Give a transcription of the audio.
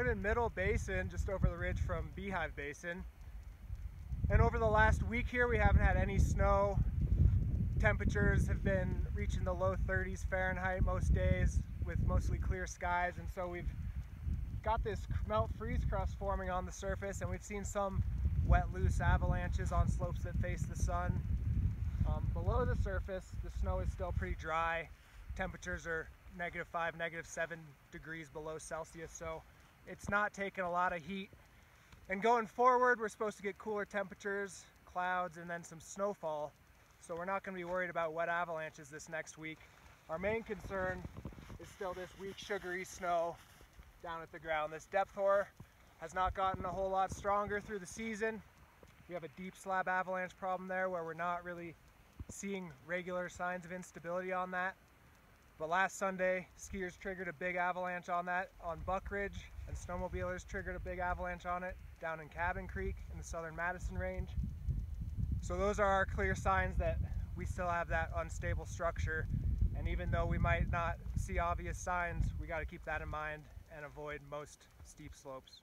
I'm in Middle Basin, just over the ridge from Beehive Basin. And over the last week here, we haven't had any snow. Temperatures have been reaching the low 30s Fahrenheit most days with mostly clear skies. And so we've got this melt freeze crust forming on the surface and we've seen some wet loose avalanches on slopes that face the sun. Um, below the surface, the snow is still pretty dry. Temperatures are negative five, negative seven degrees below Celsius, so it's not taking a lot of heat. And going forward, we're supposed to get cooler temperatures, clouds, and then some snowfall. So we're not gonna be worried about wet avalanches this next week. Our main concern is still this weak sugary snow down at the ground. This depth hoar has not gotten a whole lot stronger through the season. We have a deep slab avalanche problem there where we're not really seeing regular signs of instability on that. But last Sunday, skiers triggered a big avalanche on that on Buck Ridge, and snowmobilers triggered a big avalanche on it down in Cabin Creek in the southern Madison Range. So those are our clear signs that we still have that unstable structure. And even though we might not see obvious signs, we got to keep that in mind and avoid most steep slopes.